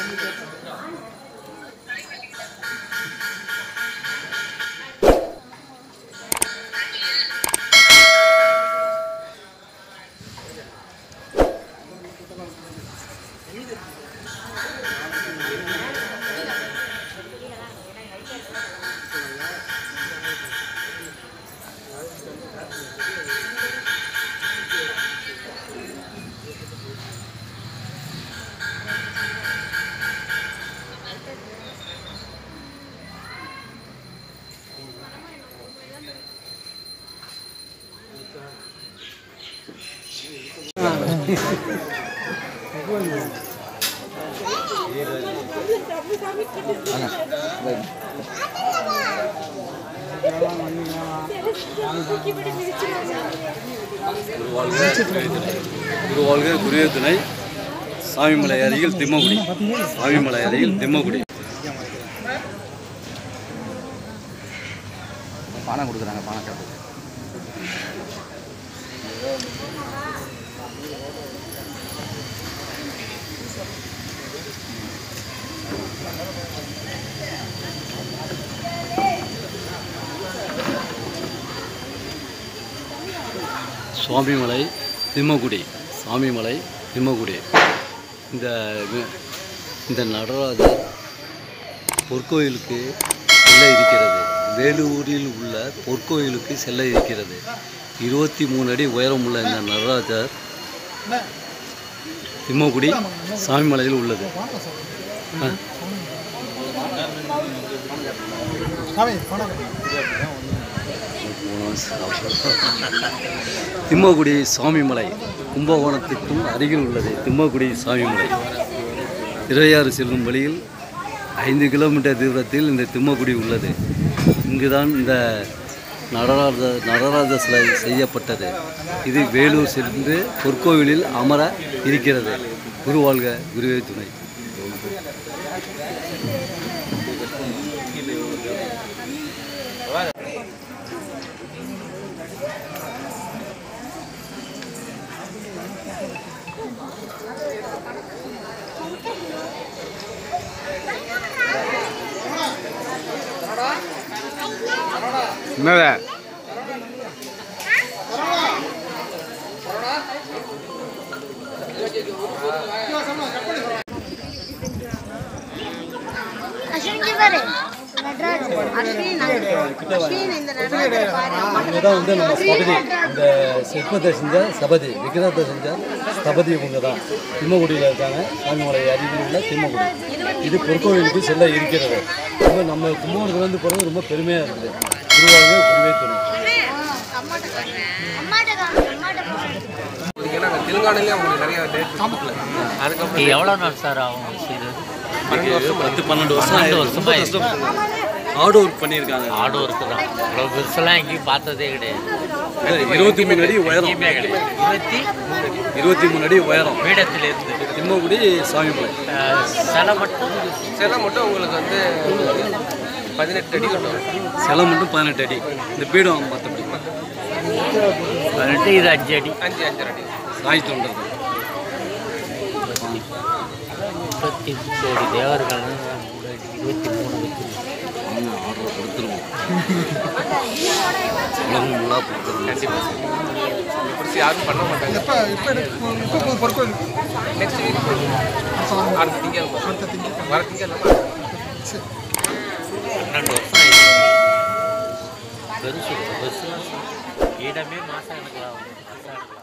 عندك குருவாழ்க குருவே துணை சாமிமலை அருகில் திம்மகுடி. சாமிமலை அருகில் திம்மகுடி. பணம் கொடுக்குறாங்க பணம் கேட்டு சுவாமிமலை திம்மகுடி. சாமிமலை திம்மகுடி. இந்த இந்த நடராஜர் பொற்கோயிலுக்கு செல்ல இருக்கிறது. வேலூரில் உள்ள பொற்கோயிலுக்கு செல்ல இருக்கிறது. இருபத்தி மூணு அடி உயரம் உள்ள இந்த நடராஜர் திம்மகுடி சாமிமலையில் உள்ளது. திம்மக்குடி திம்மகுடி சாமிமலை கும்பகோணத்துக்கும் அருகில் உள்ளது. திம்மகுடி சாமிமலை இறையாறு செல்லும் வழியில் ஐந்து கிலோமீட்டர் தூரத்தில் இந்த திம்மகுடி உள்ளது. இங்குதான் இந்த நடராஜ நடராஜ சிலை செய்யப்பட்டது. இது வேலூர் சென்று பொற்கோவிலில் அமர இருக்கிறது. குருவாழ்க குருவே துணை என்னது அஸ்வின் பாரு நடராஜ் அஸ்வின் அஸ்வின் இந்த நடராஜர் பாரு இவங்க தான் வந்து நம்ம ஸ்தபதி இந்த சிற்பத்தை செஞ்ச சபதி விக்கிரகத்தை செஞ்ச ஸ்தபதி இவங்க தான் திம்மகுடியில் இருக்காங்க சாமிமலை அருகில் உள்ள திம்மகுடி இது பொற்கோவிலுக்கு செல்ல இருக்கிறது ரொம்ப நம்ம கும்பகோணத்துல வந்து போகிறது ரொம்ப பெருமையாக இருக்குது குருவாக குருவே துணை. தெலுங்கானாலே அவங்களுக்கு நிறைய அதுக்கப்புறம் எவ்வளோ நாள் சார் ஆகும் செய்தது பத்து பன்னெண்டு வருஷம் பன்னெண்டு. வருஷமா ஹார்ட் ஒர்க் பண்ணியிருக்காங்க. ஆடு ஒர்க்கு தான். இவ்வளோ பெருசெல்லாம் எங்கேயும் பார்த்ததே கிடையாது. இருபத்தி மூணு அடி உயரம். கிடையாது. இருபத்தி இருபத்தி மூணு அடி உயரம். பீடத்தில் இருந்து திம்மகுடி அஹ், சிலை மட்டும் சிலை மட்டும் உங்களுக்கு வந்து பதினெட்டு அடி கொண்டு வரும் சிலை மட்டும் பதினெட்டு அடி. இந்த பீடம் மற்றபடி பதினெட்டு இது அஞ்சு அடி. அஞ்சு அஞ்சரை அடி. சாய் தொண்டர்கள் முப்பத்தி கோடி தேவர்கள் இருபத்தி மூணு ஆர்டர் கொடுத்துருவோம். உலகம் ஃபுல்லாக கொடுத்துருவோம். பிடிச்சி யாரும் பண்ண மாட்டாங்க. நெக்ஸ்ட் வீக் அடுத்த திங்கள் வர திங்கள் பன்னெண்டு வருஷம் ஆயிடுச்சு பெருசு பெருசுலாம் இடமே மாதம் எனக்கு ஆகும்